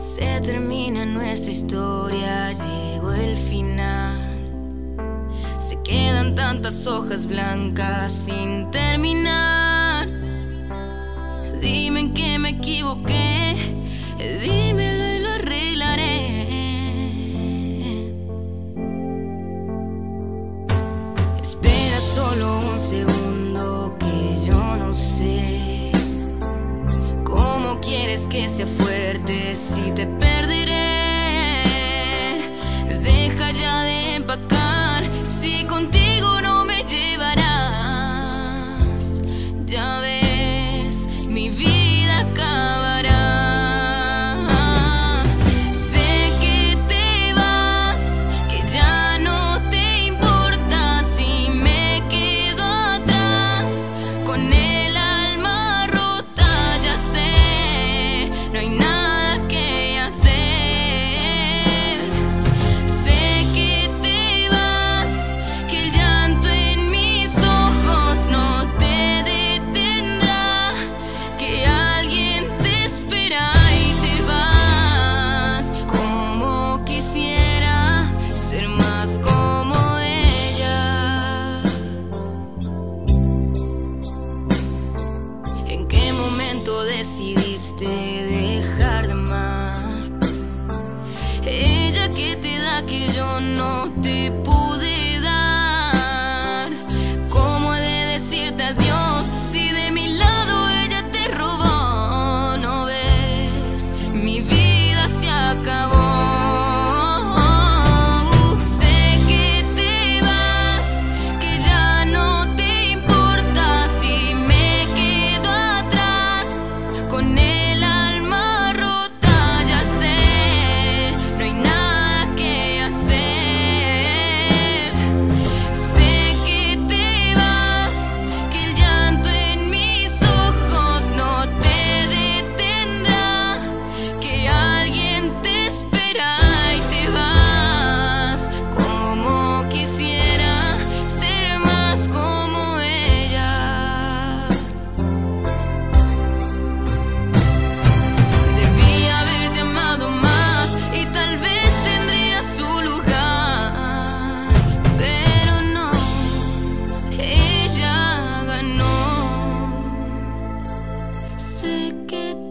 Se termina nuestra historia, llegó el final. Se quedan tantas hojas blancas sin terminar. Dime en qué me equivoqué, dímelo y lo arreglaré. Espera solo un segundo que yo no sé cómo quieres que se si te perderé. Deja ya de empacar, si contigo no me llevarás. Ya ves, mi vida. decidiste dejar de amar. Ella que te da que yo no te puedo. music it